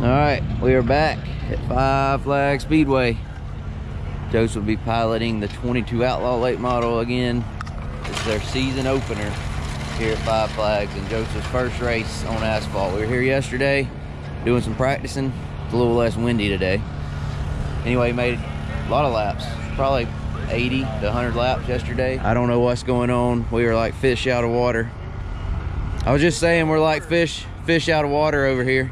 All right, we are back at Five Flag Speedway. Joseph will be piloting the 22 Outlaw late model again. It's their season opener here at Five Flags and Joseph's first race on asphalt. We were here yesterday doing some practicing. It's a little less windy today. Anyway, made a lot of laps, probably 80 to 100 laps yesterday. I don't know what's going on. We are like fish out of water. I was just saying we're like fish, fish out of water over here.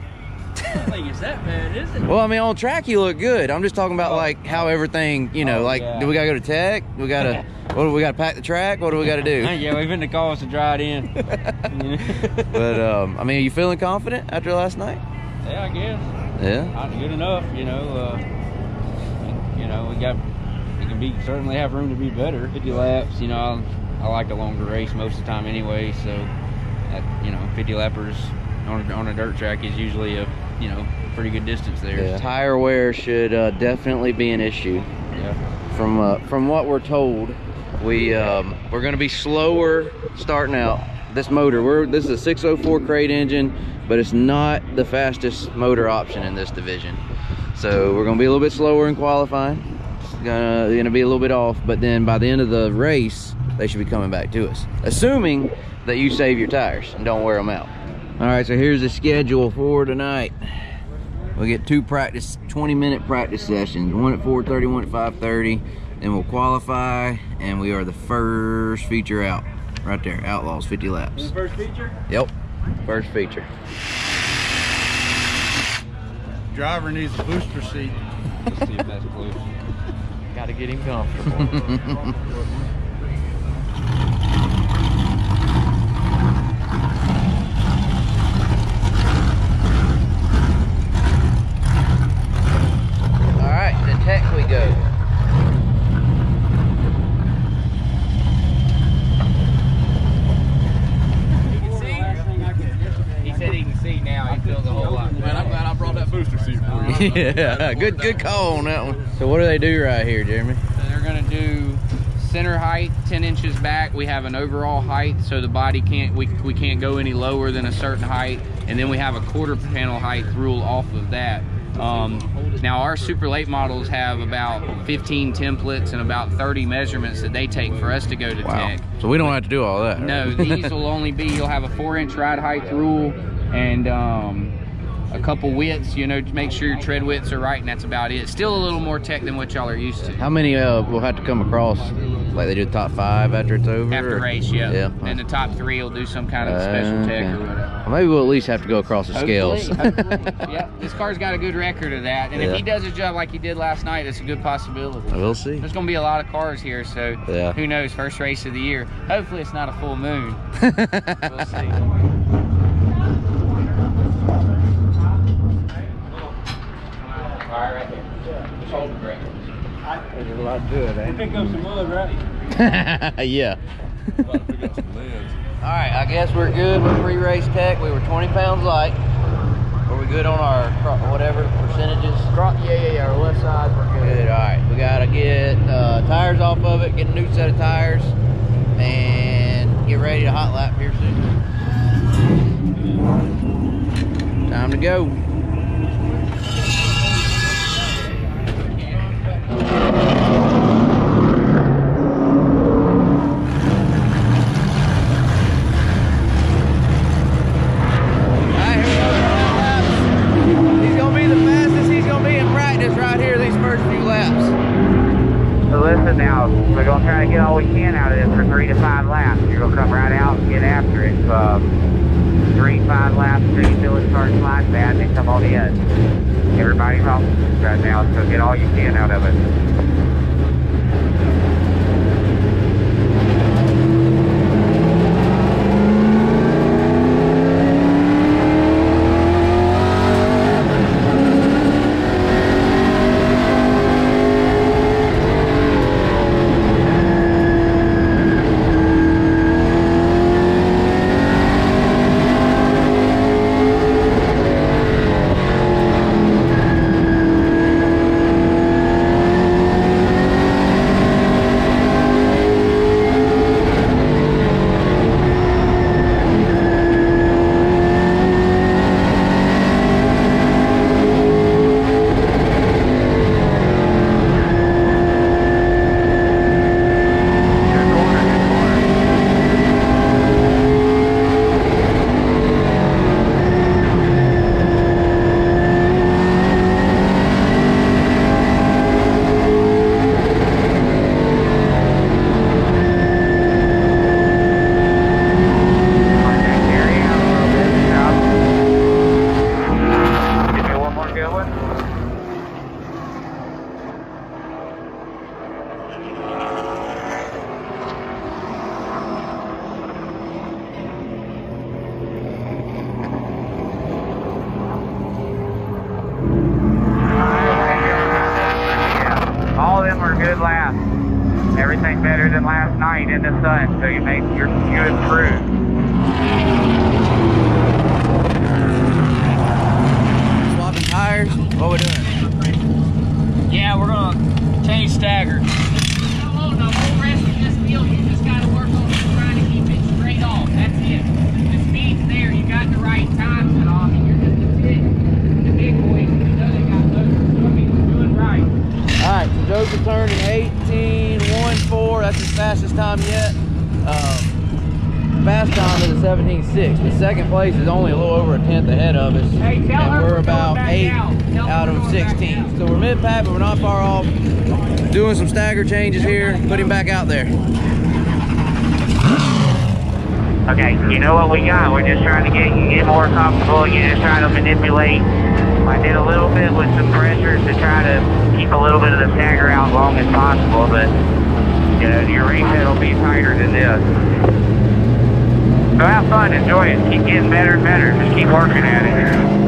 I don't think it's that bad? Well, I mean, on track you look good. I'm just talking about Oh. like how everything, you know, Oh, like yeah. do we gotta go to tech? We gotta, what do we gotta pack the track? What do we gotta do? yeah, we've been to call us to dry it in. But um, I mean, are you feeling confident after last night? yeah, I guess. Yeah. Not good enough, you know. Uh, you know, we got. It can be certainly have room to be better. 50 laps, you know. I, I like a longer race most of the time anyway, so that you know, 50 lappers on a, on a dirt track is usually a you know pretty good distance there. Yeah. Tire wear should uh, definitely be an issue. Yeah. From uh, from what we're told, we um, we're gonna be slower starting out. This motor, we're this is a 604 crate engine, but it's not the fastest motor option in this division. So we're gonna be a little bit slower in qualifying. Gonna, gonna be a little bit off, but then by the end of the race, they should be coming back to us. Assuming that you save your tires and don't wear them out. All right, so here's the schedule for tonight. We get two practice, 20 minute practice sessions, one at 4.30, one at 5.30. Then we'll qualify and we are the first feature out. Right there, Outlaws 50 laps. First feature. Yep, first feature. Driver needs a booster seat. Let's see if. Gotta get him comfortable. All right, to tech we go. He can see. He said he can see now. He feels a whole lot better. Man, I'm glad I brought that booster seat for you. Yeah, good good call on that one. So what do they do right here, Jeremy? They're gonna do center height 10 inches back. We have an overall height so the body can't we, we can't go any lower than a certain height. And then we have a quarter panel height rule off of that. Um, now our super late models have about 15 templates and about 30 measurements that they take for us to go to tech. So we don't have to do all that. No, these will only be you'll have a four inch ride height rule and um, a couple widths, you know, to make sure your tread widths are right, and that's about it. Still a little more tech than what y'all are used to. How many uh, will have to come across? Like they do the top five after it's over? After or- race, yeah. Yeah. And the top three will do some kind of special tech Okay. or whatever. Well, maybe we'll at least have to go across the scales. Hopefully, hopefully. yeah, this car's got a good record of that. And Yeah. if he does a job like he did last night, it's a good possibility. we'll see. There's going to be a lot of cars here, so Yeah. who knows? First race of the year. Hopefully, it's not a full moon. we'll see. All right, right there. Just hold the brake. There's a lot to it, ain't Pick up some mud, right? yeah. Pick up some lids. All right, I guess we're good with pre-race tech. We were 20 pounds light. Are we good on our whatever percentages? Yeah, yeah, yeah. Our left side, we're good. Good. All right, we gotta get uh, tires off of it, get a new set of tires, and get ready to hot lap here soon. Time to go. Good lap. Everything better than last night in the sun, so you make your you improve. Swapping tires. What we doing? Yeah, we're gonna change stagger. No, no, whole rest of this field, you just gotta work on trying to keep it straight off. That's it. The speed's there. You got the right time set off, and you're just a tick. The big boys, you know they got those. I mean, you're doing right. All right, so Joe's returning 18.14. That's his fastest time yet. Um, fast time is a 17.6, but second place is only a little over a tenth ahead of us. Hey, tell and her we're we're about eight out. Out of 16. out. So we're mid pack, but we're not far off. Doing some stagger changes here. Put him back out there. Okay, you know what we got. We're just trying to get you get more comfortable. You're just trying to manipulate. I did a little bit with some pressure to try to keep a little bit of the stagger out as long as possible, but you know, your head will be tighter than this. So have fun, enjoy it. Keep getting better and better. Just keep working at it.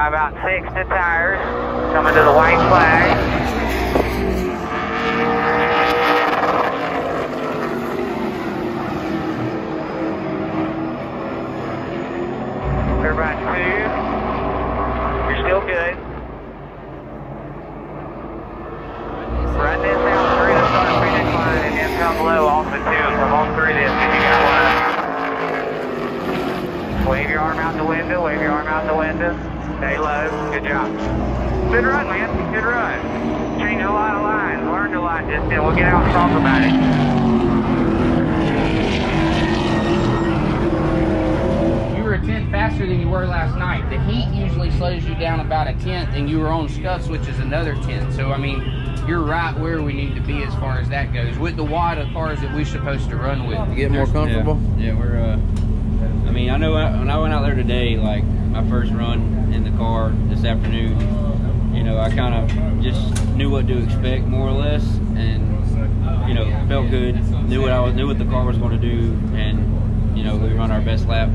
About six to tires. Coming to the white flag. They're by two. You're still good. Run this out through the front finish line and then come low off the two. Come on through this if you got one. Wave your arm out the window, wave your arm out the window. Stay low. Good job. Good run, man. Good run. Changed a lot of lines. Learned a lot just then. We'll get out and talk about it. You were a tenth faster than you were last night. The heat usually slows you down about a tenth, and you were on scuffs, which is another tenth. So I mean, you're right where we need to be as far as that goes. With the wide of cars that we're supposed to run with. You get more comfortable? Yeah, yeah we're. Uh, I mean, I know I, when I went out there today, like my first run in the car this afternoon, you know, I kind of just knew what to expect more or less, and you know, felt good. Knew what I was, knew what the car was going to do, and you know, we run our best lap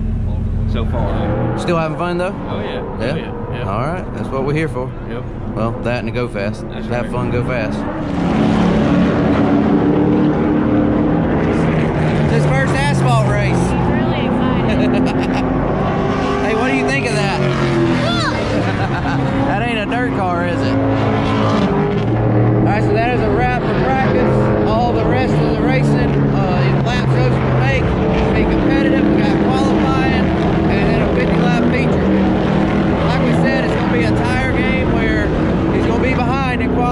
so far. Still having fun though? Oh yeah. Yeah. Oh, yeah. Yeah. All right. That's what we're here for. Yep. Well, that and to go fast. That's Have right. fun, go fast.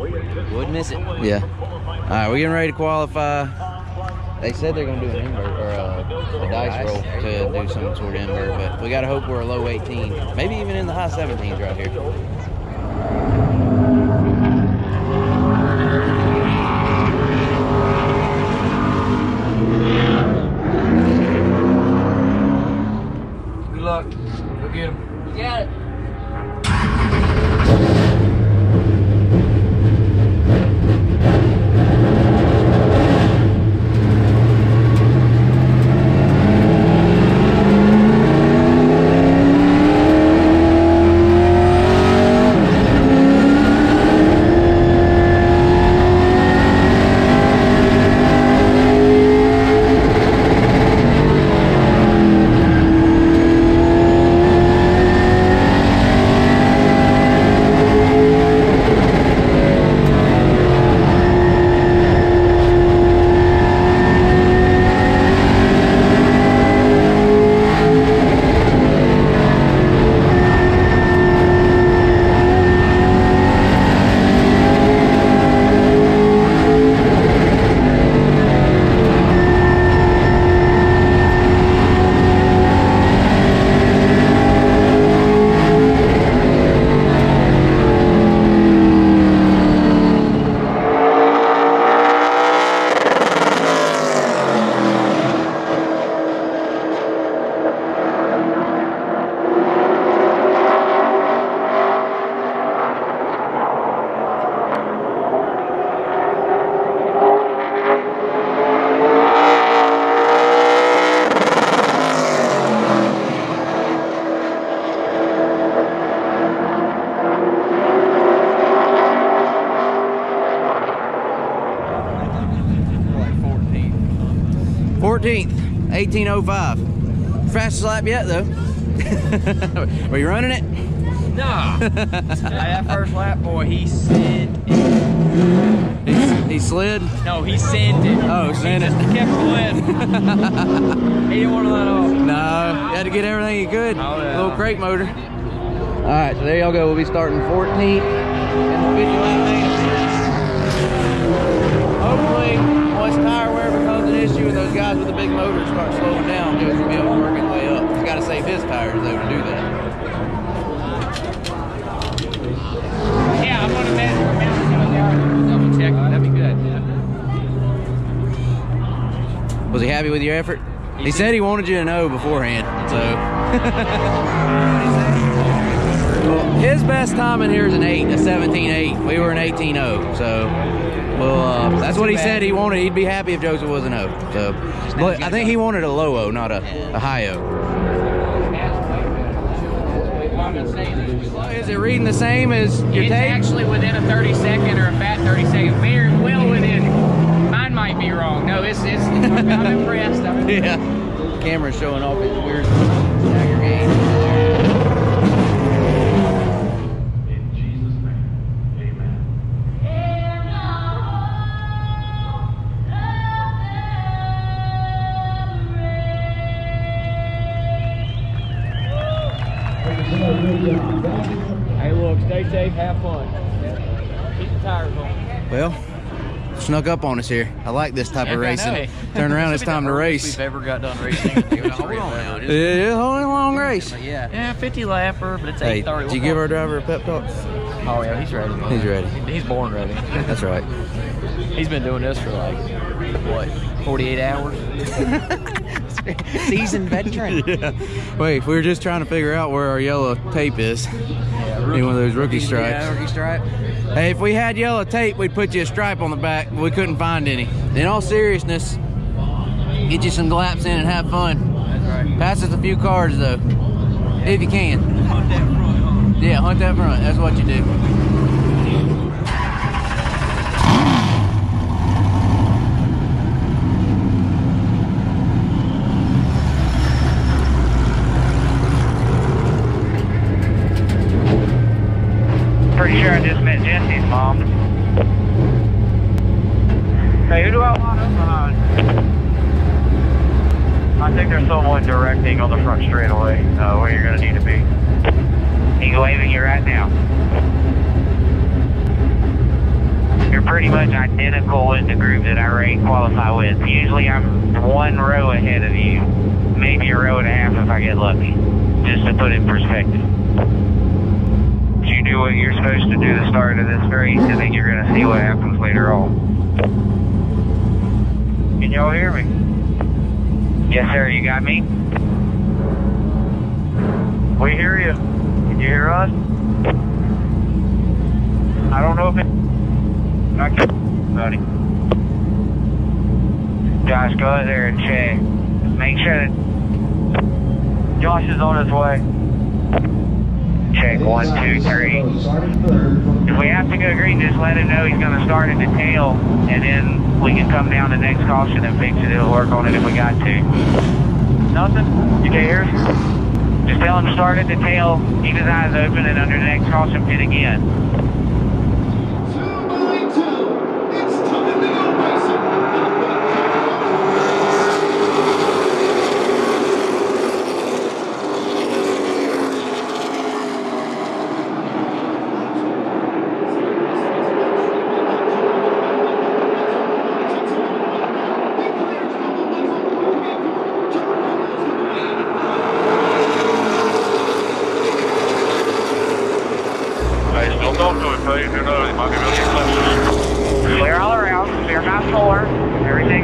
Wouldn't miss it. Yeah. All right, we're getting ready to qualify. They said they're gonna do an invert or a, a dice roll to do some sort of invert, but we gotta hope we're a low 18, maybe even in the high 17s right here. 1805. Fastest lap yet, though. Were you running it? Nah. that first lap, boy, he sent He, he slid. No, he sent it. Oh, sent he it. kept going. he didn't want to let off. No, you had to get everything you could. Oh, yeah. Little crate motor. All right, so there y'all go. We'll be starting 14th in the 50 lap main Hopefully, once tire wear becomes an issue and those guys with the big start slowing down, Joe's will be able to work his way up. He's got to save his tires though to do that. Yeah, I'm gonna measure him out and go down. Double check. That'd be good. Was he happy with your effort? He, said he wanted you to know beforehand, so. well, his best time in here is an 8, a 17.8. We were an 18-0, so. Well, uh, that's what he said he wanted. He'd be happy if Joseph was an O. So, but I think he wanted a low O, not a, a high O. Is it reading the same as your It's tape? actually within a 30 second or a fat 30 second. Very well within. Mine might be wrong. No, it's it's. I'm impressed. I'm Yeah. Camera's showing off its weird snuck up on us here. I like this type of Heck, I racing. Turn around, it's time to race. We've ever got done racing. Hold on now. It is only a long race. Yeah. Yeah, 50 lapper, but it's Hey, 8:30. did you give our driver a pep talk? Oh yeah, he's ready. He's ready. He's born ready. That's right. He's been doing this for like what, 48 hours? Seasoned veteran. yeah. Wait, we were just trying to figure out where our yellow tape is. In one of those rookie stripes. Yeah, rookie stripe. Hey, if we had yellow tape, we'd put you a stripe on the back, but we couldn't find any. In all seriousness, get you some laps in and have fun. Right. Pass us a few cars though, if you can. Hunt that front, huh? Yeah, hunt that front. That's what you do. is Jesse's mom. Hey, who do I want up behind? I think there's someone directing on the front straightaway uh, where you're going to need to be. He's waving you right now. You're pretty much identical with the group that I rate qualify with. Usually I'm one row ahead of you, maybe a row and a half if I get lucky, just to put it in perspective. What you're supposed to do the start of this race, and then you're going to see what happens later on. Can y'all hear me? Yes, sir. You got me? We hear you. Can you hear us? I don't know if it... I can... Buddy. Josh, go out there and check. Make sure that... Josh is on his way. Check one, two, three. If we have to go green, just let him know he's going to start at the tail, and then we can come down the next caution and fix it. It'll work on it if we got to. Nothing? You can't hear us? Just tell him to start at the tail, keep his eyes open, and under the next caution pit again. Hey, still talk to him, please. Who knows? He might be really close. Clear all around, clear by four.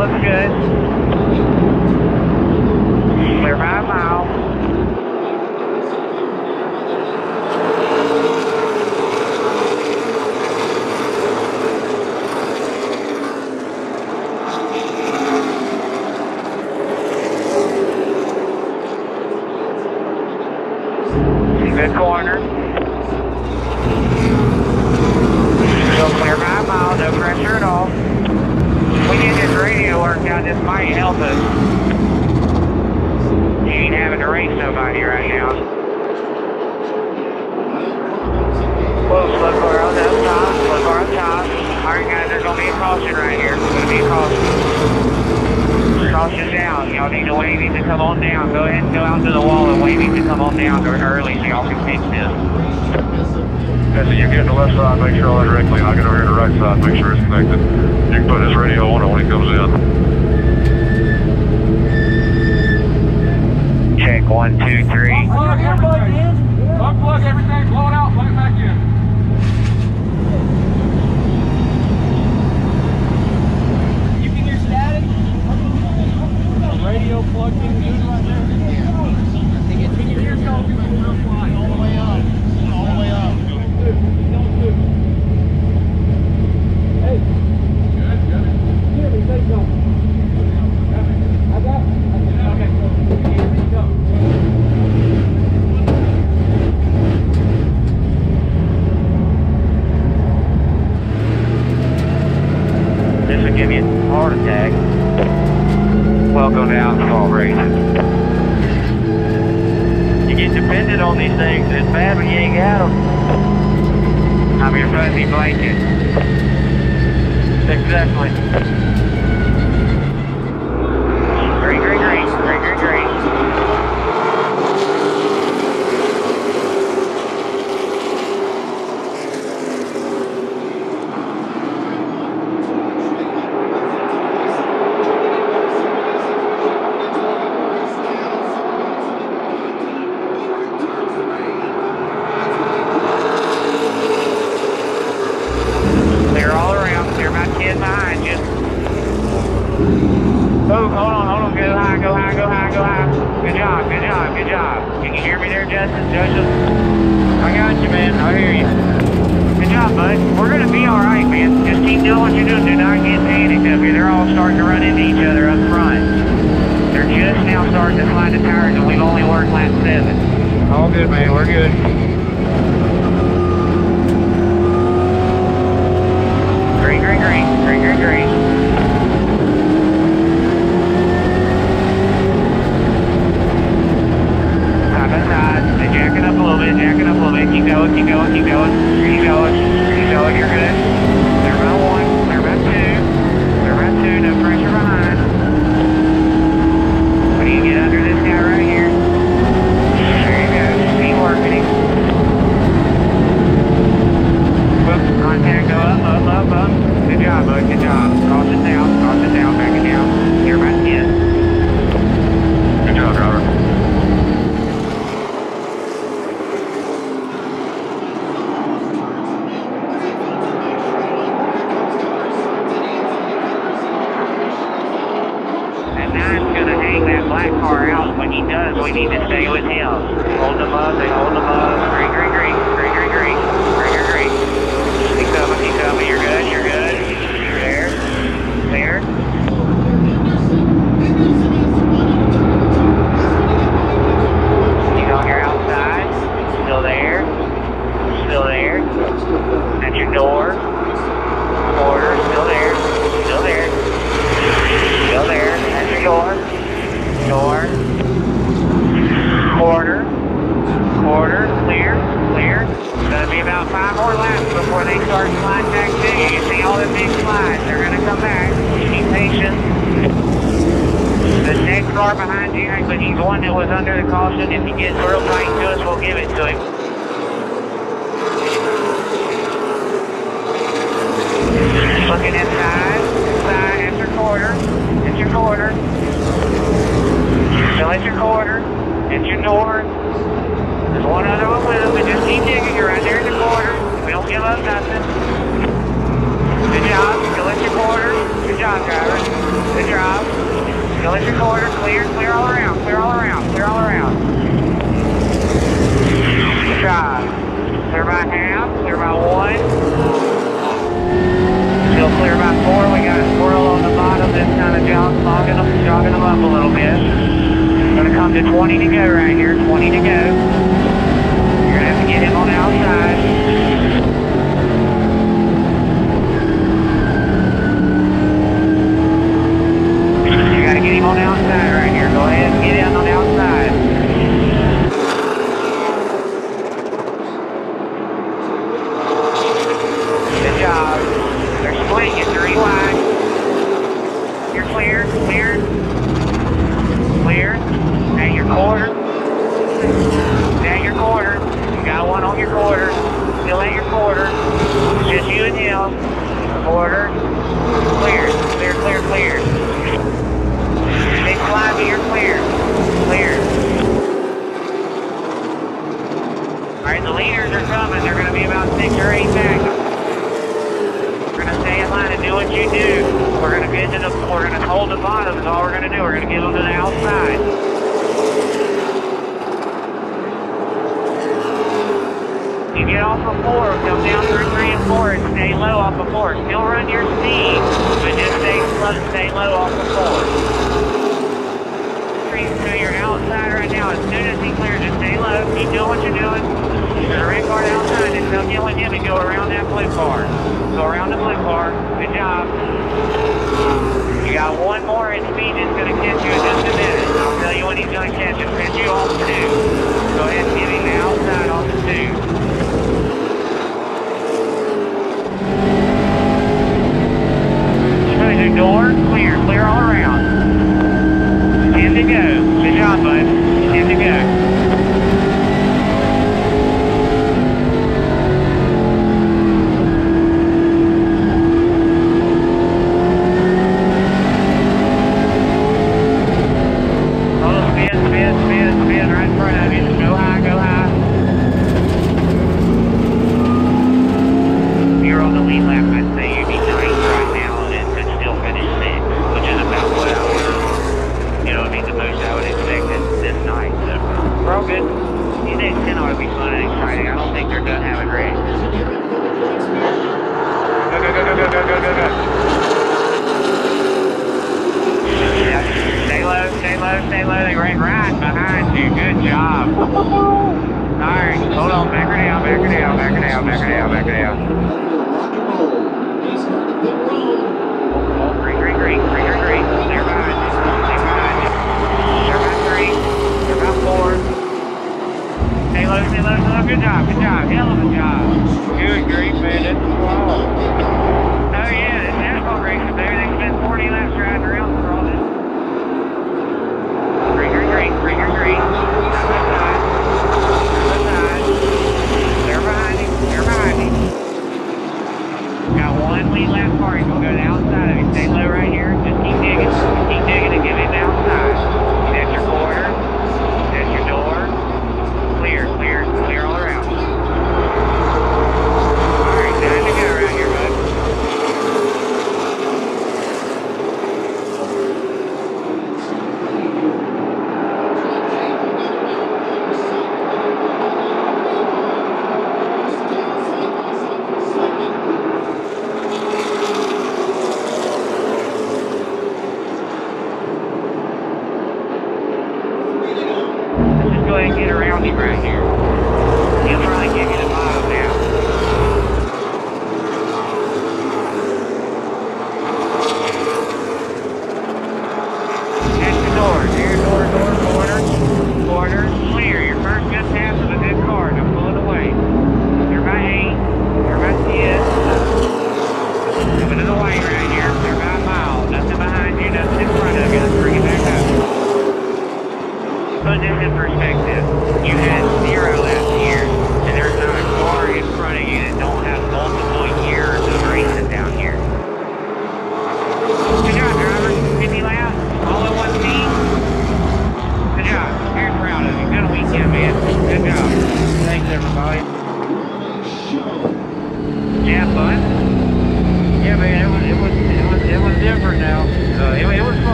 Everything looks good. Clear by a mile. Good corner. Still clear by a mile, no pressure at all. We get this radio worked out, this might help us. You ain't having to race nobody right now. Whoa, slow car on the up top, slow car on top. Alright guys, there's gonna be a caution right here. There's gonna be a caution. Caution down. Y'all need to wave him to come on down. Go ahead and go out to the wall and wave him to come on down early so y'all can fix this. Jesse, you get to the left side, make sure all directly, and I'll get over here to the right side, sure it's connected. You can put his radio on it when he comes in. Check one, two, three. Unplug, everybody. Unplug everything, blow it out, plug it back in. You can hear static? Radio plugged in good right there? You can hear something real quiet. All the way up. All the way up. Hey. Good, good. Hear me, say something. I got Okay. Here we go. This will give you a heart attack. Welcome to Outlaw Racing. You get dependent on these things, and it's bad when you ain't got them. I'm your fuzzy blanket. Exactly. That's kind of jog, jogging them, jogging them up a little bit. Gonna come to 20 to go right here. 20 to go. You're gonna have to get him on the outside. You gotta get him on the outside right here. Go ahead and get him on the outside. Good job. They're splitting it three wide. You're clear, clear. At your quarter. At your quarter. You got one on your quarter. Still at your quarter. Just you and him. Quarter. Clear, clear, clear, clear. Big but you're clear. Clear. Alright, the leaders are coming. They're going to be about six or eight back. Stay in line and do what you do. We're going to get to the, we're going to hold the bottom is all we're going to do. We're going to get them to the outside. You get off of four, come down through three and four and stay low off of four. Still run your speed, but just stay slow, stay low off of four. Three, so you're outside right now. As soon as he clears, just stay low. Keep doing what you're doing. There's a red car outside, and they'll him and go around that blue car. Go around the blue car. Good job. You got one more in speed that's going to catch you in just a minute. I'll tell you when he's going to catch you. Catch you off two. Go ahead and give him the outside off the two. Door. Clear. Clear all around. Ten to go. Good job, bud. Ten to go.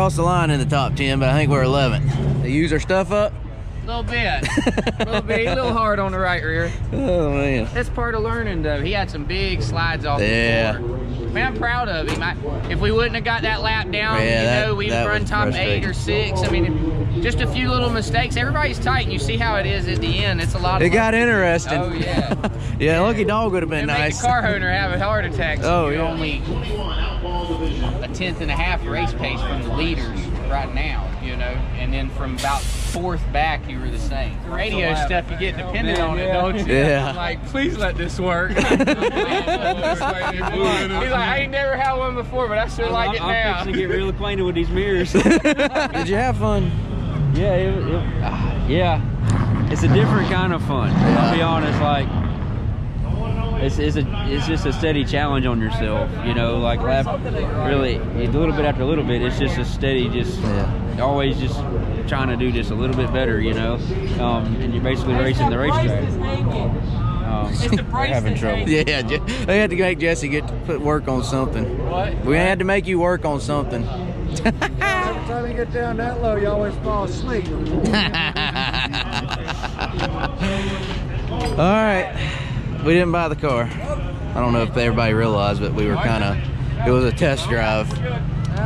Crossed the line in the top 10, but I think we're 11th. They use our stuff up? A little bit. A little bit. A little hard on the right rear. Oh, man. That's part of learning, though. He had some big slides off Yeah. the floor. Man, I'm proud of him. I, if we wouldn't have got that lap down, Yeah, you know, we'd run was top eight or six. I mean, just a few little mistakes. Everybody's tight, and you see how it is at the end. It's a lot of. It got interesting. Oh yeah. yeah, Lucky Dog would have been It made nice. the car owner have a heart attack. So Oh, yeah. only a tenth and a half race pace from the leaders right now, you know, and then from about fourth back, you were the same. The radio stuff, you get dependent on it, don't you? Yeah. Like, please let this work. He's like, I ain't never had one before, but I sure like it I'm now. fixing to get real acquainted with these mirrors. Did you have fun? Yeah, it, it, ah, yeah. It's a different kind of fun. I'll be honest, like it's, it's a it's just a steady challenge on yourself. You know, like lap really a little bit after a little bit. It's just a steady, just Yeah. always just trying to do just a little bit better. You know, um, and you're basically racing the racetrack. Um, We're having trouble. Yeah, Je- they had to make Jesse get to put work on something. What? We had to make you work on something. Every time you get down that low, you always fall asleep. All right, we didn't buy the car. I don't know if everybody realized, but we were kind of. It was a test drive.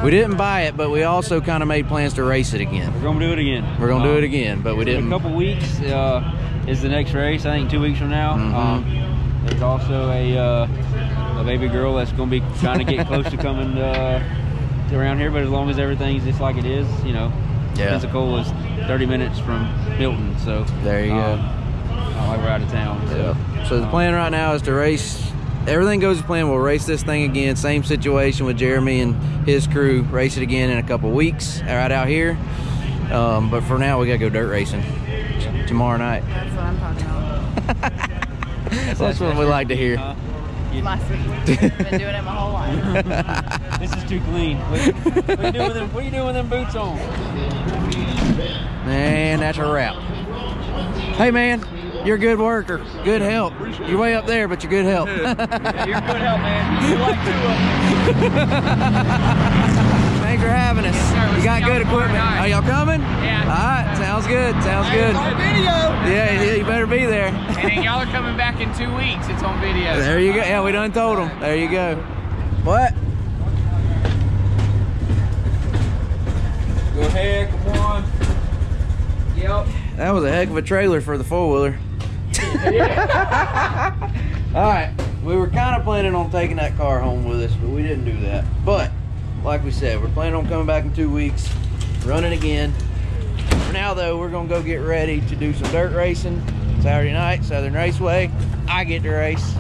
We didn't buy it, but we also kind of made plans to race it again. we're gonna do it again. We're gonna do Um, it again, but we didn't. A couple weeks uh, is the next race. I think two weeks from now. Mhm. Um, there's also a uh, a baby girl that's going to be trying to get close to coming uh, around here. But as long as everything's just like it is, you know, Yeah. Pensacola is 30 minutes from Milton, so There you go. Not like we're out of town. So. Yeah. So the plan right now is to race. Everything goes to plan. We'll race this thing again. Same situation with Jeremy and his crew. Race it again in a couple weeks, right out here. Um, but for now, we gotta go dirt racing t- tomorrow night. That's what I'm talking about. That's what we like to hear. Uh, you- Last. Been doing it my whole life. this is too clean. What, what are you doing with them? What are you doing with them boots on? Man, that's a wrap. Hey, man, you're a good worker. Good help. You're way up there, but you're good help. You're good help, man. You like Thanks for having us. sir. You got good equipment. Are y'all coming? Yeah. All right, sounds good. Sounds good. video. Yeah, yeah, you better be there. And y'all are coming back in two weeks. It's on video. There you go. Yeah, we done told them. There you go. What? Go ahead, come on. Yep. That was a heck of a trailer for the four wheeler. All right, we were kind of planning on taking that car home with us, but we didn't do that. But like we said, we're planning on coming back in two weeks, running again. For now, though, we're gonna go get ready to do some dirt racing Saturday night, Southern Raceway. I get to race.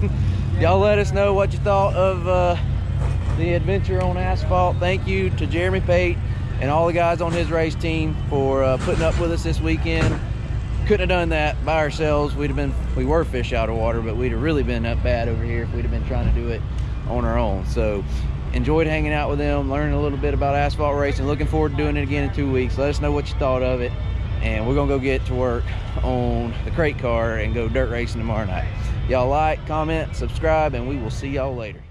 Y'all let us know what you thought of uh, the adventure on asphalt. Thank you to Jeremy Pate and all the guys on his race team for uh, putting up with us this weekend. Couldn't have done that by ourselves. We'd have been, we were fish out of water, but we'd have really been up bad over here if we'd have been trying to do it on our own. So enjoyed hanging out with them, learning a little bit about asphalt racing. Looking forward to doing it again in two weeks. Let us know what you thought of it. And we're gonna go get to work on the crate car and go dirt racing tomorrow night. Y'all like, comment, subscribe, and we will see y'all later.